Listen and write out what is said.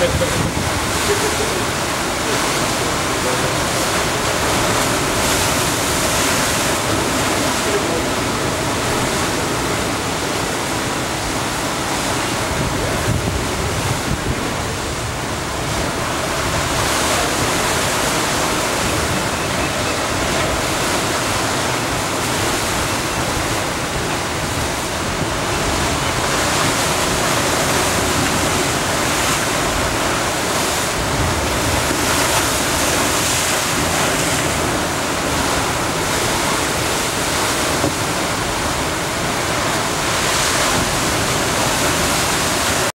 Gracias.